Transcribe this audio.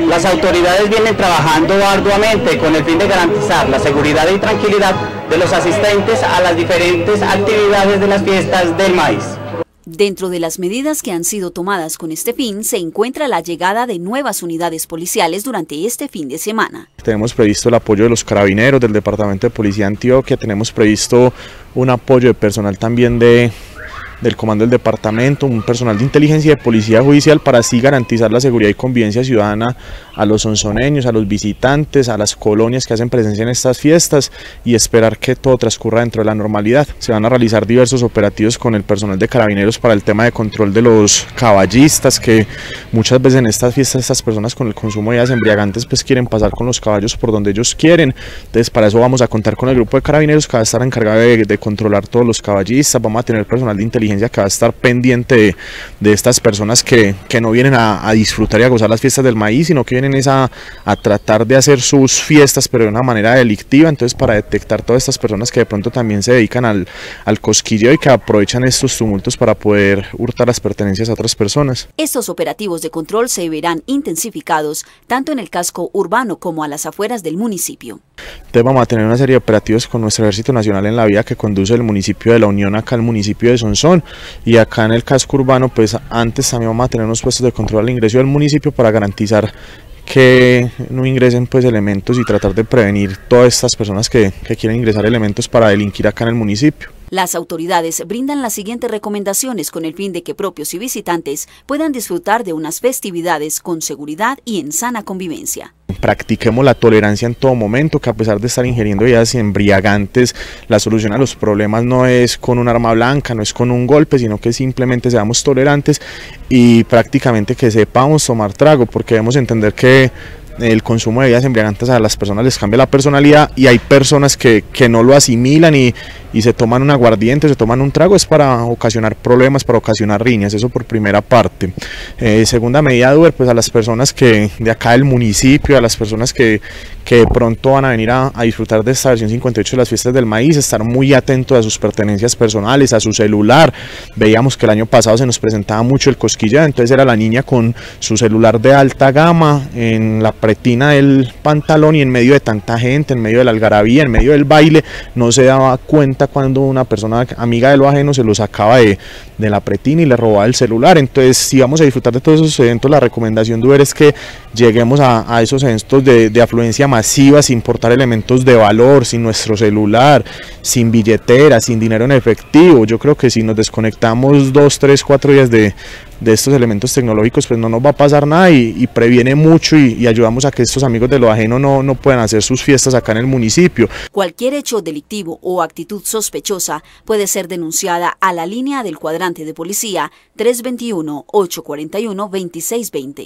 Las autoridades vienen trabajando arduamente con el fin de garantizar la seguridad y tranquilidad de los asistentes a las diferentes actividades de las fiestas del maíz. Dentro de las medidas que han sido tomadas con este fin se encuentra la llegada de nuevas unidades policiales durante este fin de semana. Tenemos previsto el apoyo de los carabineros del Departamento de Policía de Antioquia, tenemos previsto un apoyo de personal también de del comando del departamento, un personal de inteligencia y de policía judicial para así garantizar la seguridad y convivencia ciudadana a los onzoneños, a los visitantes, a las colonias que hacen presencia en estas fiestas y esperar que todo transcurra dentro de la normalidad. Se van a realizar diversos operativos con el personal de carabineros para el tema de control de los caballistas, que muchas veces en estas fiestas estas personas con el consumo de ideas embriagantes pues quieren pasar con los caballos por donde ellos quieren. Entonces para eso vamos a contar con el grupo de carabineros que va a estar encargado de controlar todos los caballistas, vamos a tener personal de inteligencia que va a estar pendiente de, estas personas que, no vienen a, disfrutar y a gozar las fiestas del maíz, sino que vienen a, a tratar de hacer sus fiestas, pero de una manera delictiva. Entonces, para detectar todas estas personas que de pronto también se dedican al, al cosquilleo y que aprovechan estos tumultos para poder hurtar las pertenencias a otras personas. Estos operativos de control se verán intensificados tanto en el casco urbano como a las afueras del municipio. Entonces vamos a tener una serie de operativos con nuestro Ejército Nacional en la vía que conduce el municipio de La Unión acá al municipio de Sonsón y acá en el casco urbano pues antes también vamos a tener unos puestos de control al ingreso del municipio para garantizar que no ingresen pues elementos y tratar de prevenir todas estas personas que, que quieren ingresar elementos para delinquir acá en el municipio. Las autoridades brindan las siguientes recomendaciones con el fin de que propios y visitantes puedan disfrutar de unas festividades con seguridad y en sana convivencia. Practiquemos la tolerancia en todo momento, que a pesar de estar ingiriendo ideas embriagantes, la solución a los problemas no es con un arma blanca, no es con un golpe, sino que simplemente seamos tolerantes y prácticamente que sepamos tomar trago, porque debemos entender que el consumo de bebidas embriagantes a las personas les cambia la personalidad y hay personas que, que no lo asimilan y, y se toman un aguardiente, se toman un trago, es para ocasionar problemas, para ocasionar riñas, eso por primera parte. Eh, segunda medida de Uber, pues a las personas que de acá del municipio, a las personas que, que pronto van a venir a, disfrutar de esta versión 58 de las fiestas del maíz, estar muy atentos a sus pertenencias personales, a su celular. Veíamos que el año pasado se nos presentaba mucho el cosquilla, entonces era la niña con su celular de alta gama en la pretina del pantalón y en medio de tanta gente, en medio de la algarabía, en medio del baile, no se daba cuenta cuando una persona amiga de lo ajeno se lo sacaba de, de la pretina y le robaba el celular. Entonces, si vamos a disfrutar de todos esos eventos, la recomendación de Uber es que lleguemos a, a esos eventos de, de, afluencia masiva sin portar elementos de valor, sin nuestro celular, sin billetera, sin dinero en efectivo. Yo creo que si nos desconectamos dos, tres, cuatro días de, de estos elementos tecnológicos, pues no nos va a pasar nada y, previene mucho y, ayudamos a que estos amigos de lo ajeno no, no puedan hacer sus fiestas acá en el municipio. Cualquier hecho delictivo o actitud sospechosa puede ser denunciada a la línea del cuadrante de policía 321-841-2620.